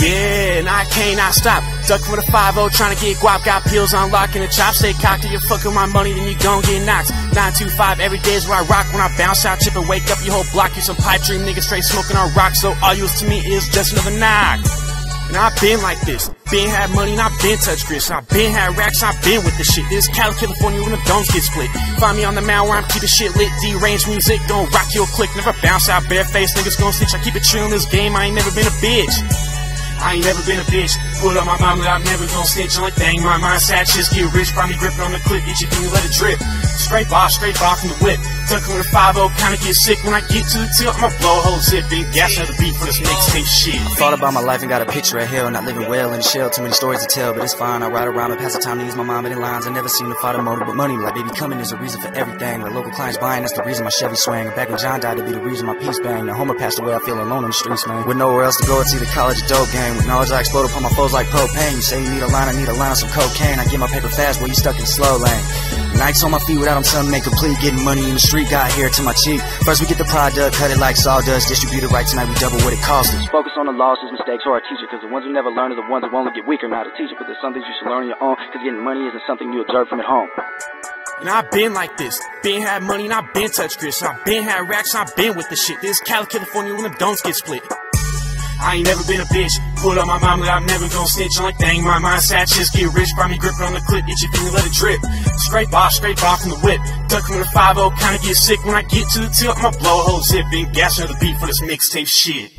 Yeah, and I can't stop. Duck with the 5 trying to get guap. Got pills on lock in the chop. Stay cocked, you're fucking my money, then you gon' get knocked. 925 every day is where I rock. When I bounce out, chip and wake up your whole block. You some pipe dream niggas straight smoking on rock. So all you is to me is just another knock. And I've been like this. Been had money and I've been touched grits. I've been had racks, I've been with the shit. This Cali, California when the domes get split. Find me on the mound where I'm keeping shit lit. Deranged music, gon' rock your click. Never bounce out bareface, niggas gon' stitch. I keep it chill in this game, I ain't never been a bitch. I ain't never been a bitch. Pull up my that I'm never gonna snitch. I'm like, dang, my mindset just get rich. Find me gripping on the clip, get your finger, let it drip. Straight bar, straight bar from the whip. Tuck with a 5 kinda get sick when I get to the tip. I'ma blow a whole zip, gas the beat for this mixtape shit. I thought about my life and got a picture of hell. Not living well in the shell, too many stories to tell, but it's fine. I ride around and pass the time to use my mind in lines. I never seem to find a motive but money. Like, baby, coming is a reason for everything. The local clients buying, that's the reason my Chevy swang. Back when John died, to be the reason my peace bang. Now Homer passed away, I feel alone on the streets, man. With nowhere else to go, it's either college or dope game. With knowledge, I explode upon my foes like propane. You say you need a line, I need a line of some cocaine. I get my paper fast, boy, you stuck in the slow lane. Nights on my feet without them something they complete. Getting money in the street, got hair to my cheek. First we get the product, cut it like sawdust. Distribute it right tonight, we double what it costs us. Focus on the losses, mistakes, or our teacher. Cause the ones who never learn are the ones who only get weaker. Not a teacher, but there's some things you should learn on your own. Cause getting money isn't something you observe from at home. And I've been like this. Been had money and I've been touched grits. I've been had racks and I've been with the shit. This Cali, California when the domes get split. I ain't never been a bitch. Pull up my mom that I'm never gonna snitch. I'm like, dang, my mindset just get rich. Find me gripping on the clip, get your finger, let it drip. Scrape off, scrape off from the whip. Duck with a 5 kinda get sick when I get to the tip. I'ma blow a zip and gas another beat for this mixtape shit.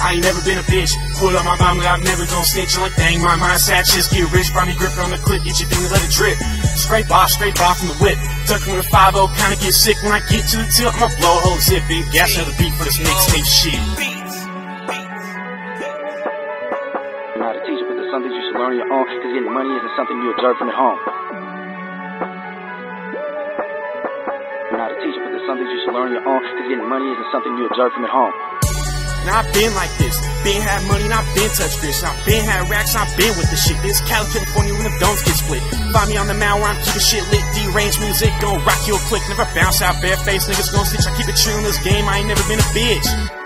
I ain't never been a bitch. Pull up my mom I'm never gonna snitch. I'm like, dang, my mindset just get rich. Find me gripping on the clip, get your finger, let it drip. Scrape off, scrape off from the whip. Duck with a 5 kinda get sick when I get to the tip. I'ma blow a zip and gas another beat for this mixtape shit. Not a teacher, but there's some things you should learn on your own. Cause getting money isn't something you observe from at home. You're not a teacher, but there's some things you should learn on your own. Cause getting money isn't something you observe from at home. And I've been like this. Been had money and I've been touched grits. I've been had racks, I've been with the shit. This Cali, California when the domes get split. Find me on the mound where I'm keeping shit lit. Deranged music, gon' rock your click. Never bounce out bareface, niggas gon' stitch. I keep it true in this game, I ain't never been a bitch.